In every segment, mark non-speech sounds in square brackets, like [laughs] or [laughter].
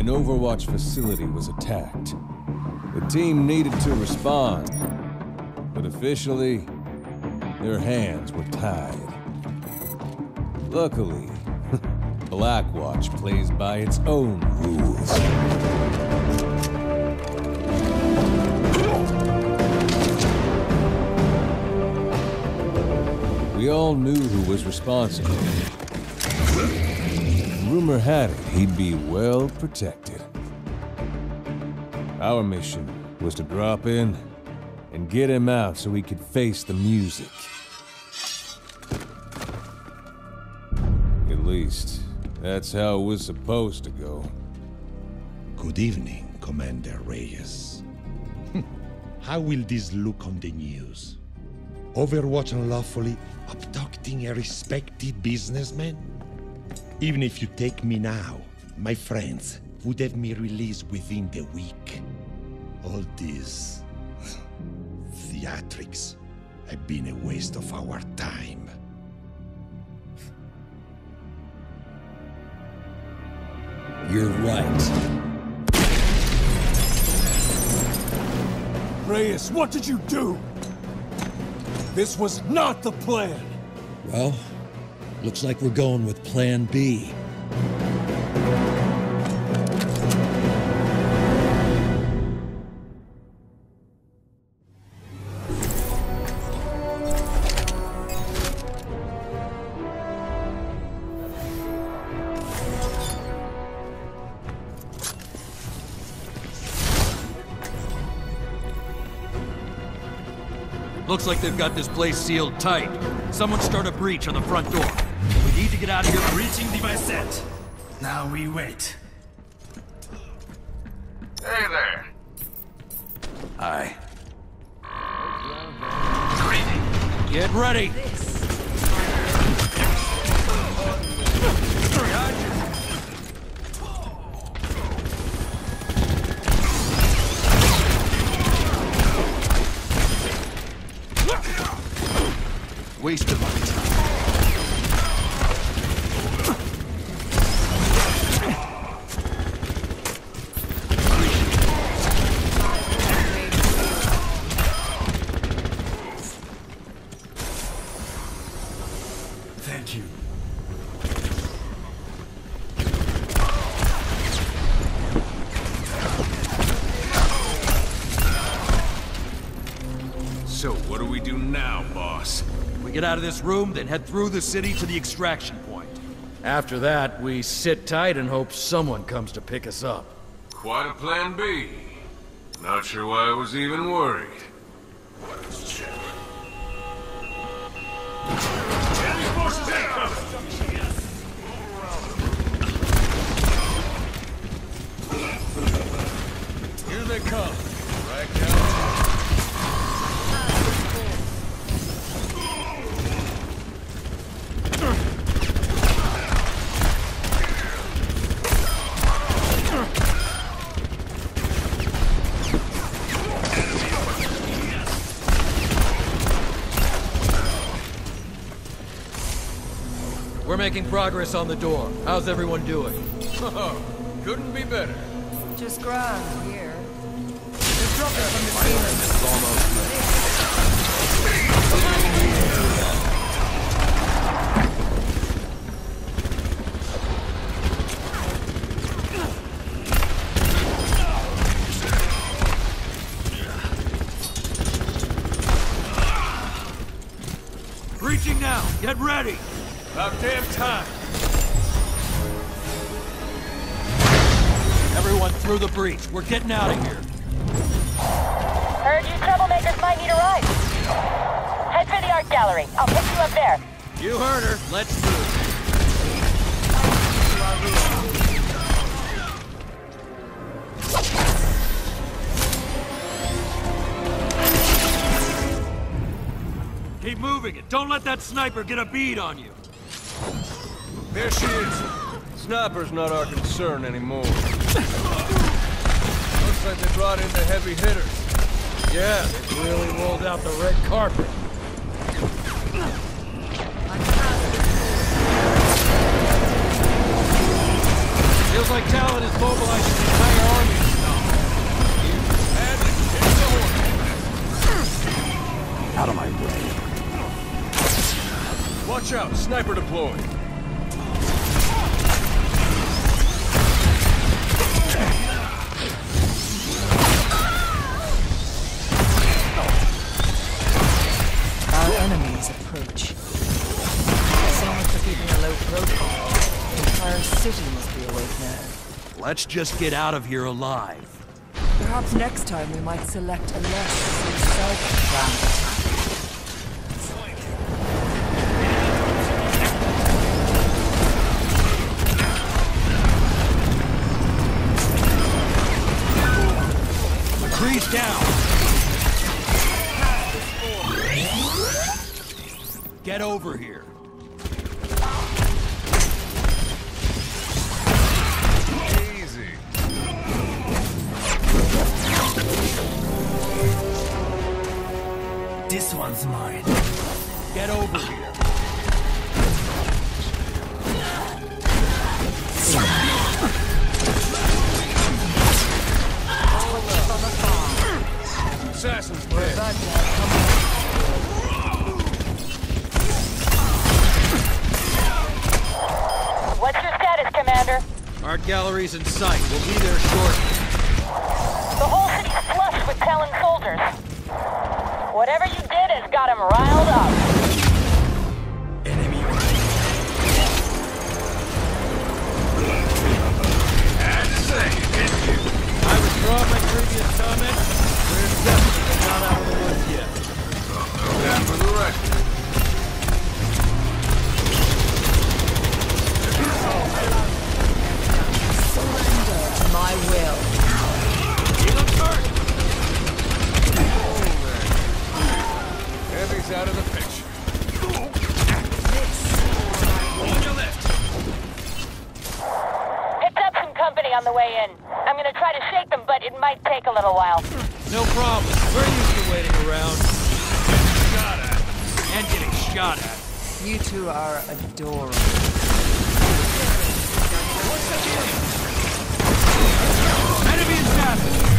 an Overwatch facility was attacked. The team needed to respond, but officially, their hands were tied. Luckily, [laughs] Blackwatch plays by its own rules. We all knew who was responsible. Rumor had it he'd be well protected. Our mission was to drop in and get him out so he could face the music. At least, that's how it was supposed to go. Good evening, Commander Reyes. [laughs] How will this look on the news? Overwatch unlawfully abducting a respected businessman? Even if you take me now, my friends would have me released within the week. All this [laughs] theatrics have been a waste of our time. You're right. Reyes, what did you do? This was not the plan! Well, looks like we're going with Plan B. Looks like they've got this place sealed tight. Someone start a breach on the front door. We need to get out of here. Breaching device set. Now we wait. Hey there. Aye. Get ready. Waste of my time. Out of this room, then head through the city to the extraction point. After that, we sit tight and hope someone comes to pick us up. Quite a plan B. Not sure why I was even worried. Enemy forces incoming! Here they come. Right down. We're making progress on the door. How's everyone doing? Oh, [laughs] couldn't be better. Just grand here. They're dropping from the ceiling. Breaching now! Get ready! About damn time. Everyone through the breach. We're getting out of here. Heard you troublemakers might need a ride. Head for the art gallery. I'll pick you up there. You heard her. Let's move. Keep moving it. Don't let that sniper get a bead on you. There she is. Sniper's not our concern anymore. Looks like they brought in the heavy hitters. Yeah, they really rolled out the red carpet. Feels like Talon is mobilizing the entire army. Out of my way. Watch out, sniper deployed. Our enemies approach. So much for keeping a low profile. The entire city must be awake now. Let's just get out of here alive. Perhaps next time we might select a less suicidal plan Get over here. Easy. This one's mine. Get over here. Assassin's dead. Art gallery's in sight. We'll be there shortly. The whole city's flush with Talon soldiers. Whatever you did has got them riled up. Enemy Had to say, didn't you? I withdraw my previous comment. We're definitely not out of the woods yet. That for the record. Around. Shot at. And getting shot at. You two are adorable. Enemy assassin.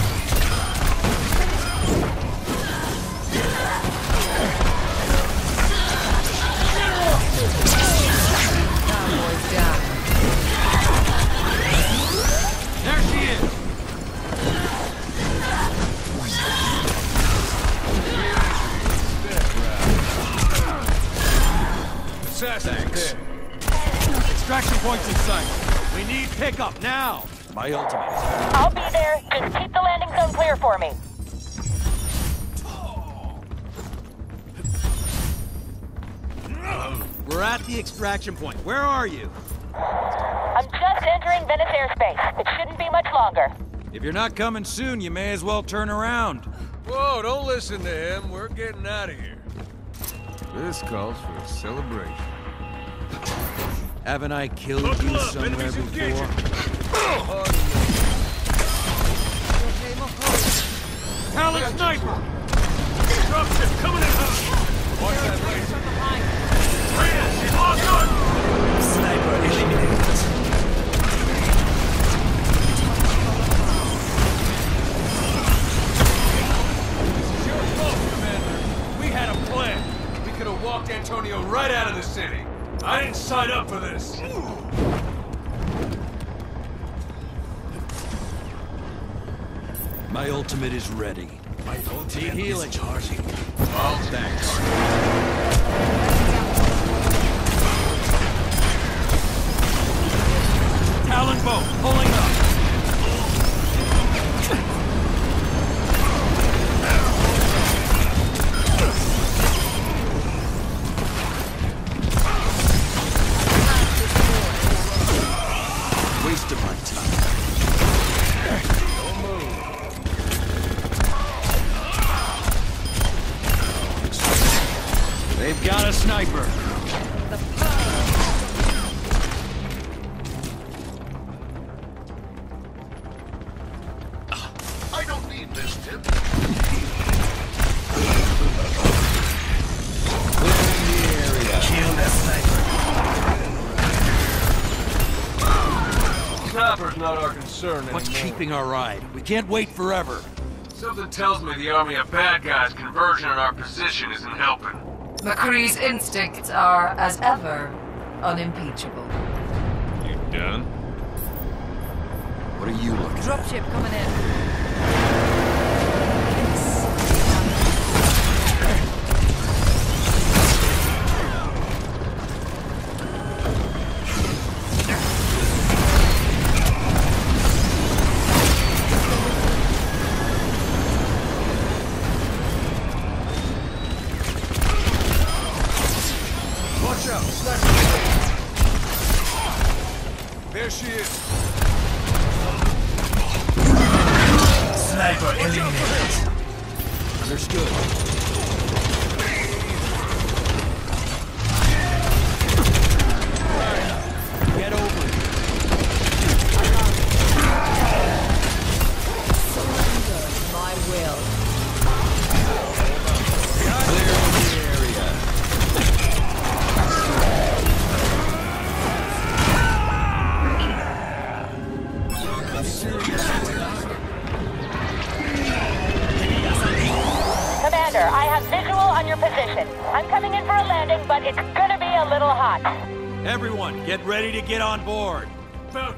Extraction point's in sight. We need pickup now. My ultimate. I'll be there. Just keep the landing zone clear for me. We're at the extraction point. Where are you? I'm just entering Venice airspace. It shouldn't be much longer. If you're not coming soon, you may as well turn around. Whoa, don't listen to him. We're getting out of here. This calls for a celebration. Haven't I killed Buckle you up, somewhere enemies engaging. before? Talon sniper! Dropship coming in hot. Watch that laser. Raiders, she's lost on! sniper eliminated. This is your fault, Commander. We had a plan. We could have walked Antonio right out of the city. I didn't sign up for this. My ultimate is ready. My ultimate Need healing. is charging. Well, thanks. Talon boat, pulling up. Need this tip. Kill that sniper. Sniper not our concern anymore. What's keeping our ride? We can't wait forever. Something tells me the army of bad guys converging on our position isn't helping. McCree's instincts are, as ever, unimpeachable. You done? What are you looking at? Dropship coming in. Sniper eliminated. Understood.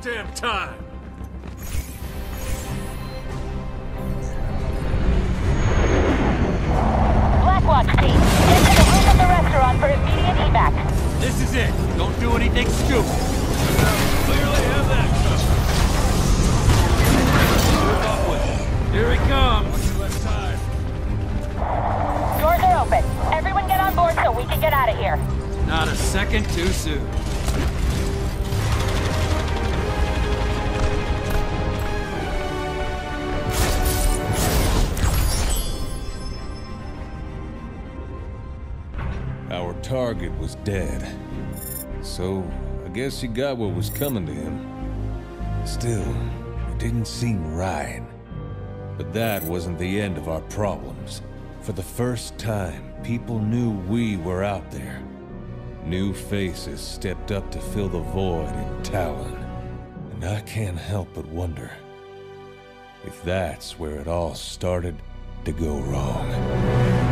About damn time. Blackwatch team, get to the roof of the restaurant for immediate evac. This is it. Don't do anything stupid. Clearly have that Move up with it. Here he comes. Doors are open. Everyone get on board so we can get out of here. Not a second too soon. Target was dead. So, I guess he got what was coming to him. Still, it didn't seem right. But that wasn't the end of our problems. For the first time, people knew we were out there. New faces stepped up to fill the void in Talon. And I can't help but wonder if that's where it all started to go wrong.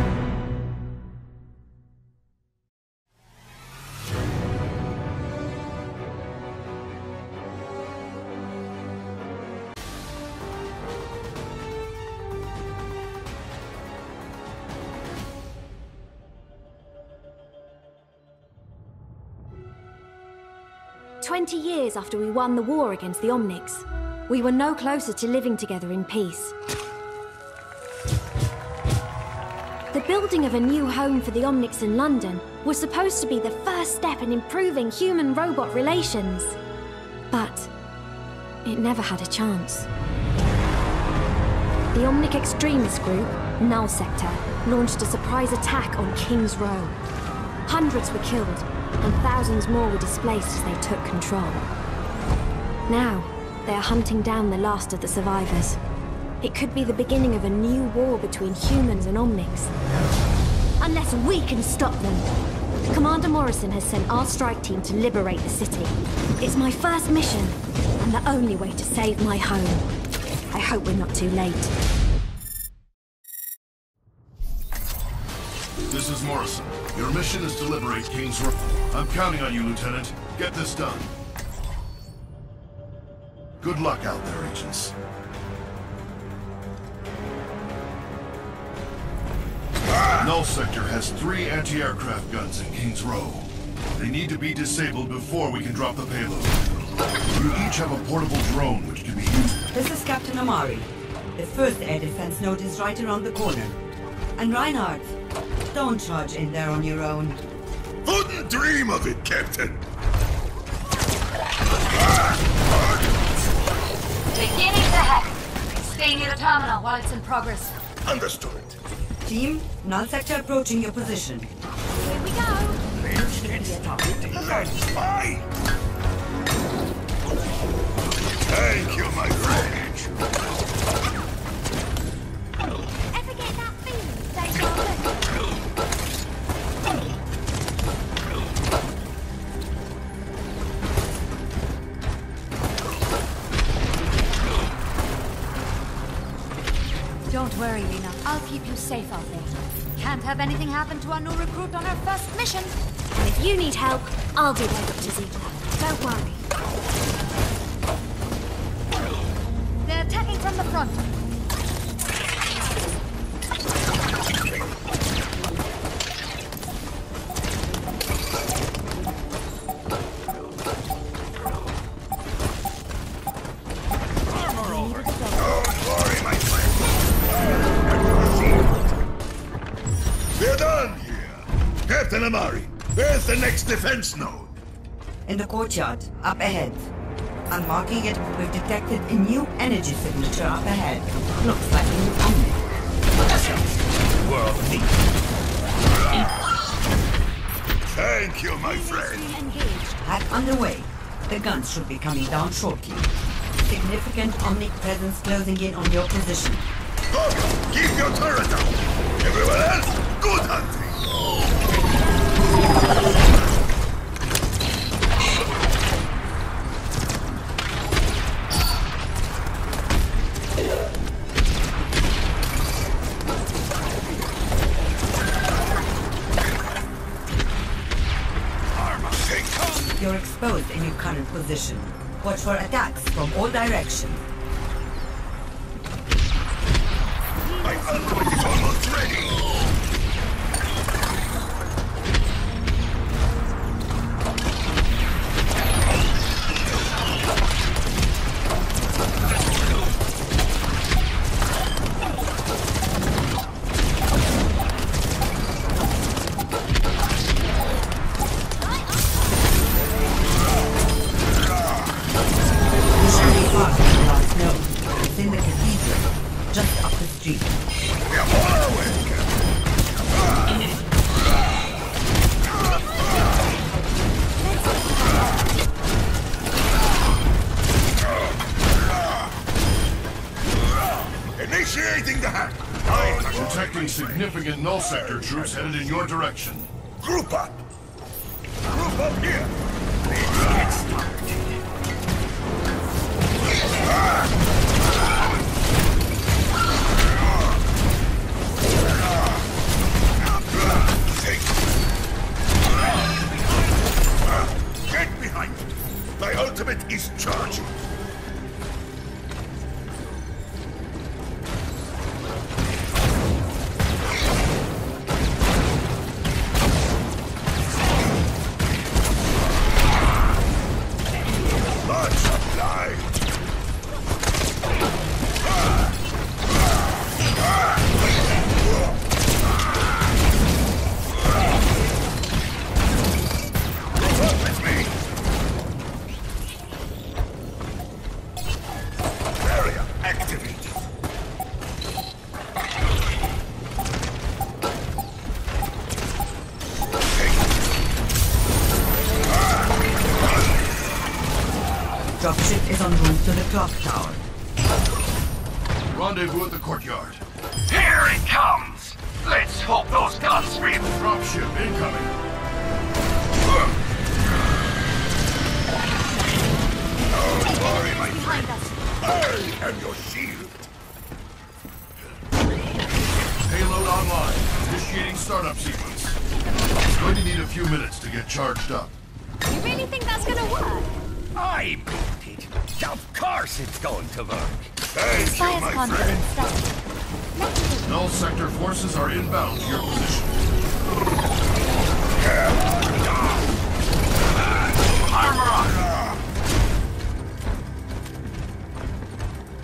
Twenty years after we won the war against the Omnics, we were no closer to living together in peace. The building of a new home for the Omnics in London was supposed to be the first step in improving human robot relations. But it never had a chance. The Omnic extremist group, Null Sector, launched a surprise attack on King's Row. Hundreds were killed, and thousands more were displaced as they took control. Now, they are hunting down the last of the survivors. It could be the beginning of a new war between humans and Omnics. Unless we can stop them. Commander Morrison has sent our strike team to liberate the city. It's my first mission, and the only way to save my home. I hope we're not too late. Is Morrison. Your mission is to liberate King's Row. I'm counting on you, Lieutenant. Get this done. Good luck out there, agents. Null Sector has three anti-aircraft guns in King's Row. They need to be disabled before we can drop the payload. You each have a portable drone which can be used. This is Captain Amari. The first air defense node is right around the corner. And Reinhardt, don't charge in there on your own. Wouldn't dream of it, Captain. Beginning to head. Stay near the terminal while it's in progress. Understood. Team, null sector approaching your position. Here we go. That's fine. Thank you, my friend. Can't have anything happen to our new recruit on her first mission. And if you need help, I'll be there, Dr. Ziegler. Don't worry. The next defense node? In the courtyard, up ahead. I'm marking it. We've detected a new energy signature up ahead. Looks like a new omnic. World need. Thank you, my friend. Hack underway. The guns should be coming down shortly. Significant omnic presence closing in on your position. Go! Keep your turret down! Everyone else, good hunting! Exposed in your current position. Watch for attacks from all directions. My ultimate is almost ready! Initiating the hack! Detecting significant null sector troops headed in your direction. Group up! Group up here! Let's get Get behind me! My ultimate is charging!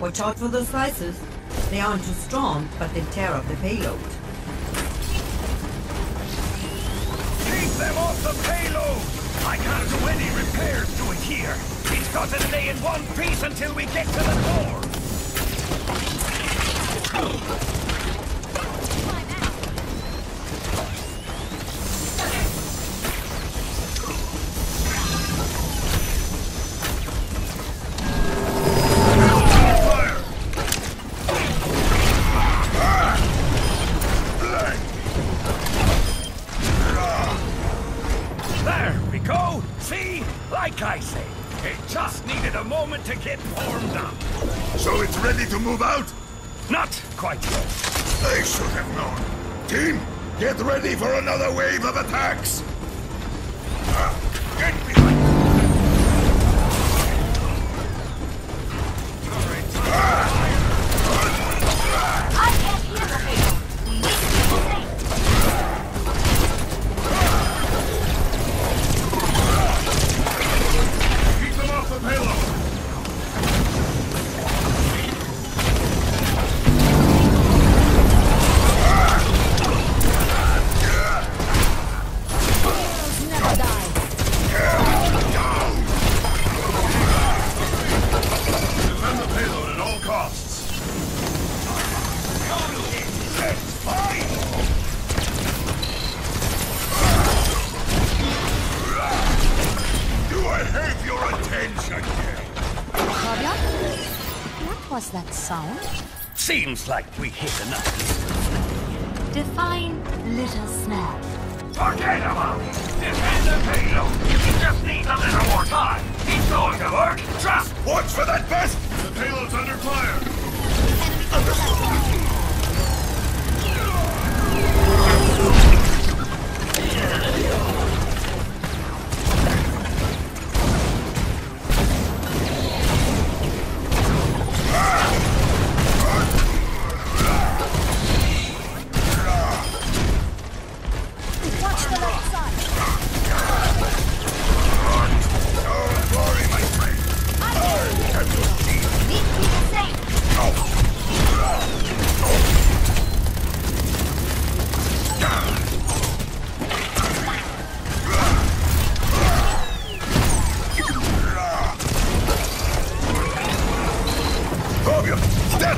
Watch out for those slicers. They aren't too strong, but they tear up the payload. Keep them off the payload! I can't do any repairs to it here. It's got to stay in one piece until we get to the core. Quite yet. I should have known. Team, get ready for another wave of attacks! Ah, get behind! I was that sound? Seems like we hit enough. Define little snag. Forget about it. Defend the payload. We just need a little more time. It's going to work. Trust. Watch for that vest! The payload's under fire! Watch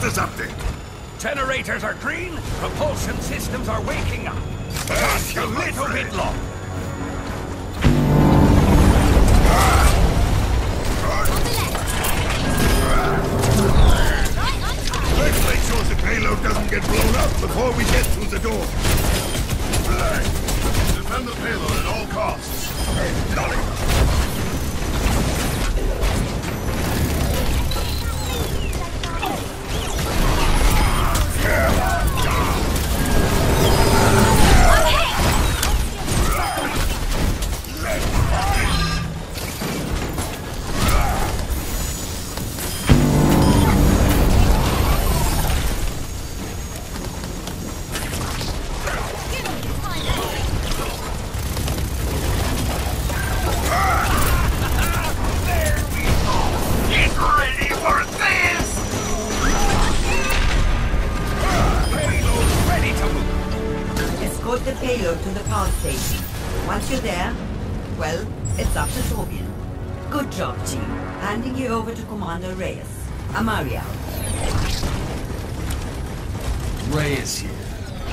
status update! Generators are green. Propulsion systems are waking up. Just a little bit long. Let's make sure the payload doesn't get blown up before we get through the door. Defend the payload at all costs. Acknowledge. Get Commander Reyes. Amari. Ray is here.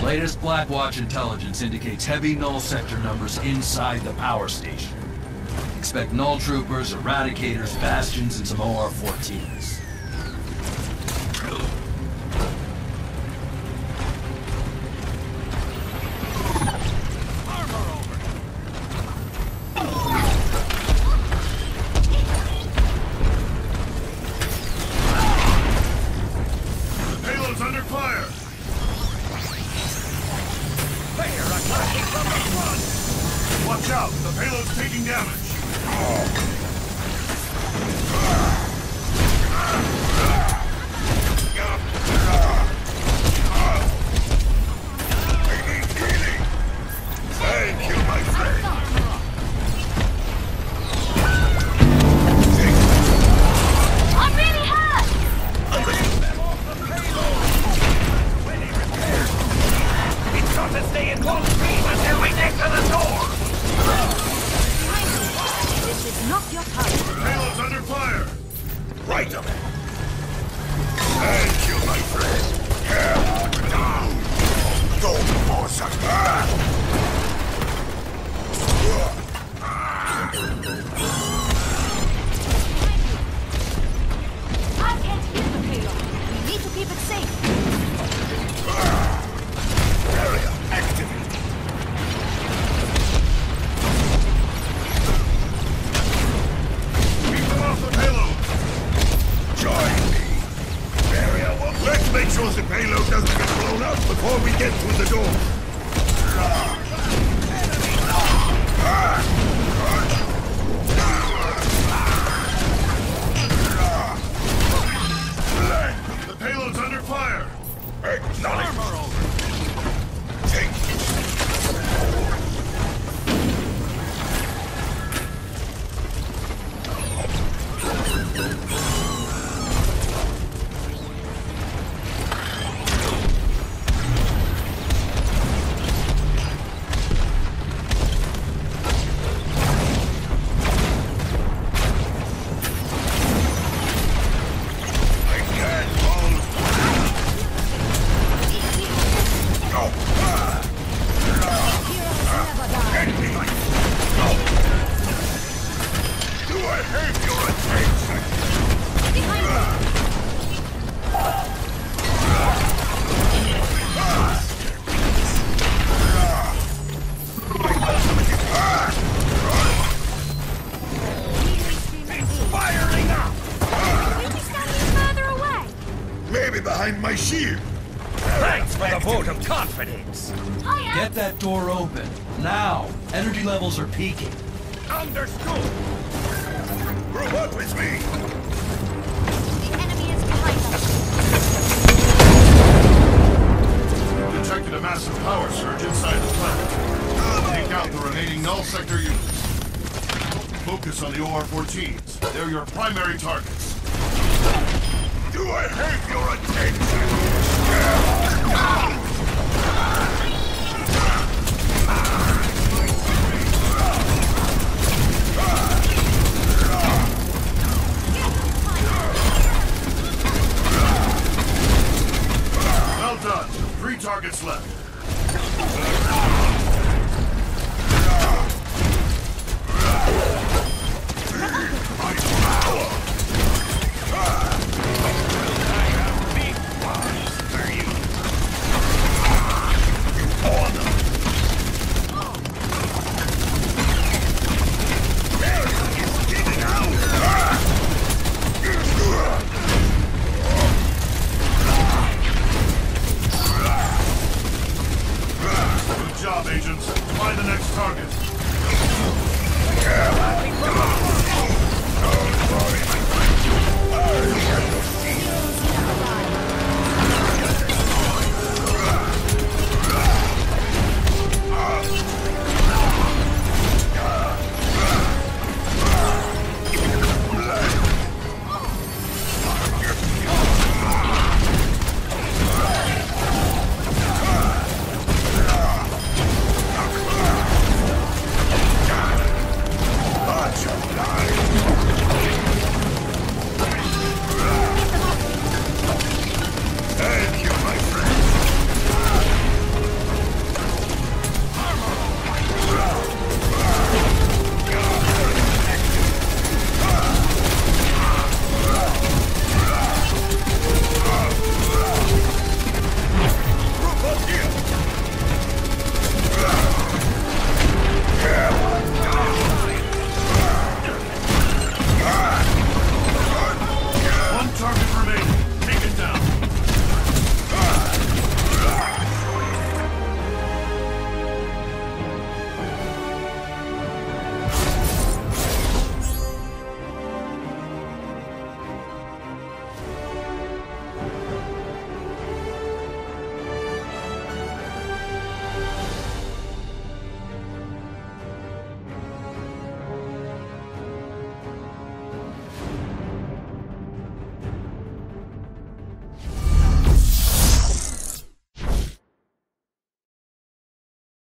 Latest Blackwatch intelligence indicates heavy null sector numbers inside the power station. Expect null troopers, eradicators, bastions, and some OR-14s. Watch out, the payload's taking damage. Oh, massive power surge inside the planet. Take out the remaining null sector units. Focus on the OR-14s. They're your primary targets. Do I have your attention? Well done. Three targets left. Good job,